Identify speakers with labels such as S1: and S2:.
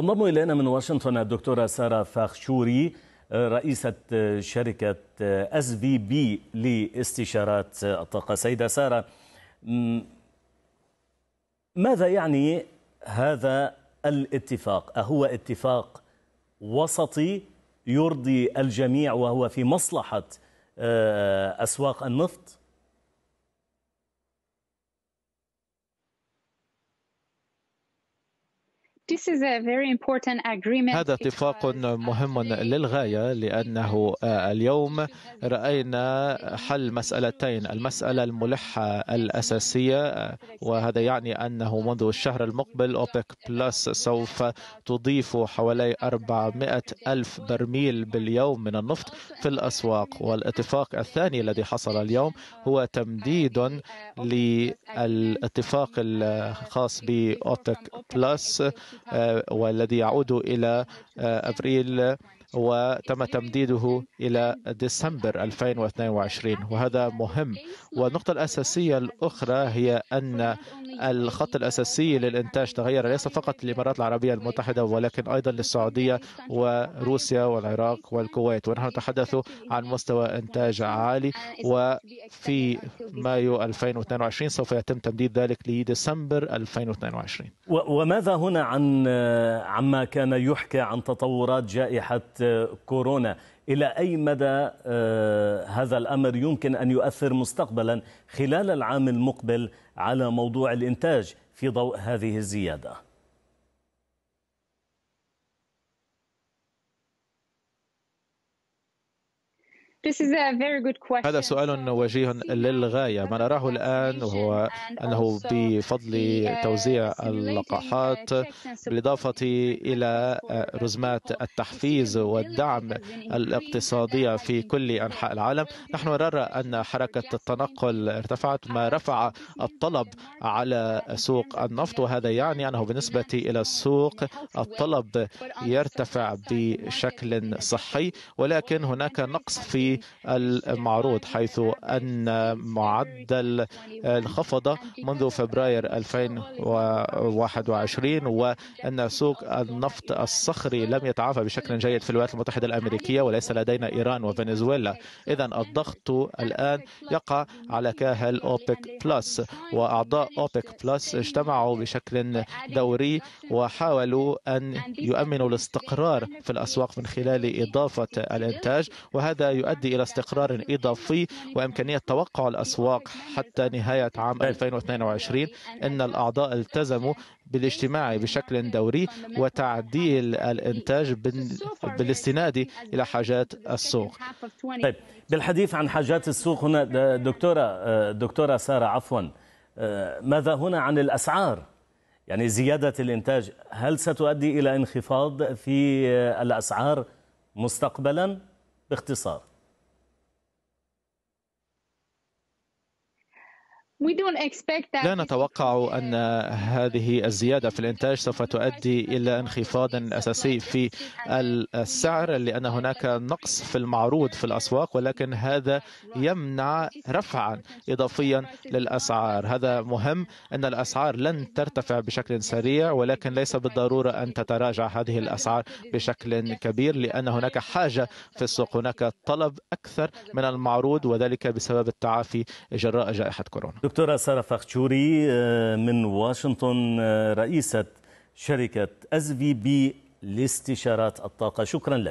S1: تنضم إلينا من واشنطن الدكتورة سارة فاخشوري رئيسة شركة اس في بي لاستشارات الطاقة. سيدة سارة ماذا يعني هذا الاتفاق؟ أهو اتفاق وسطي يرضي الجميع وهو في مصلحة أسواق النفط؟
S2: هذا اتفاق مهم للغاية لأنه اليوم رأينا حل مسألتين المسألة الملحة الأساسية وهذا يعني أنه منذ الشهر المقبل أوبك بلس سوف تضيف حوالي 400 ألف برميل باليوم من النفط في الأسواق. والاتفاق الثاني الذي حصل اليوم هو تمديد للاتفاق الخاص بأوبك بلس والذي يعود إلى أبريل وتم تمديده إلى ديسمبر 2022 وهذا مهم. والنقطة الأساسية الأخرى هي أن الخط الأساسي للإنتاج تغير ليس فقط للإمارات العربية المتحدة ولكن أيضا للسعودية وروسيا والعراق والكويت. ونحن نتحدث عن مستوى إنتاج عالي وفي مايو 2022 سوف يتم تمديد ذلك لديسمبر 2022
S1: وماذا هنا عن عما كان يحكى عن تطورات جائحة كورونا. إلى أي مدى هذا الأمر يمكن أن يؤثر مستقبلا خلال العام المقبل على موضوع الإنتاج في ضوء هذه الزيادة؟
S2: هذا سؤال وجيه للغاية. ما نراه الآن هو أنه بفضل توزيع اللقاحات بالإضافة إلى رزمات التحفيز والدعم الاقتصادية في كل أنحاء العالم. نحن نرى أن حركة التنقل ارتفعت ما رفع الطلب على سوق النفط. وهذا يعني أنه بالنسبة إلى السوق الطلب يرتفع بشكل صحي. ولكن هناك نقص في المعروض حيث أن معدل انخفض منذ فبراير 2021 وأن سوق النفط الصخري لم يتعافى بشكل جيد في الولايات المتحدة الأمريكية وليس لدينا إيران وفنزويلا. إذا الضغط الآن يقع على كاهل أوبك بلس وأعضاء أوبك بلس اجتمعوا بشكل دوري وحاولوا أن يؤمنوا الاستقرار في الأسواق من خلال إضافة الإنتاج وهذا يؤدي إلى استقرار إضافي وإمكانية توقع الأسواق حتى نهاية عام 2022 إن الأعضاء التزموا بالاجتماع بشكل دوري وتعديل الإنتاج بالاستناد إلى حاجات السوق.
S1: طيب بالحديث عن حاجات السوق هنا دكتورة دكتورة سارة عفوا ماذا هنا عن الأسعار؟ يعني زيادة الإنتاج هل ستؤدي إلى انخفاض في الأسعار مستقبلا؟ باختصار.
S2: لا نتوقع أن هذه الزيادة في الإنتاج سوف تؤدي إلى انخفاض أساسي في السعر لأن هناك نقص في المعروض في الأسواق ولكن هذا يمنع رفعا إضافيا للأسعار. هذا مهم أن الأسعار لن ترتفع بشكل سريع ولكن ليس بالضرورة أن تتراجع هذه الأسعار بشكل كبير لأن هناك حاجة في السوق هناك طلب أكثر من المعروض وذلك بسبب التعافي جراء جائحة كورونا.
S1: دكتورة سارة فخشوري من واشنطن رئيسة شركة أس في بي لاستشارات الطاقة. شكرا لك.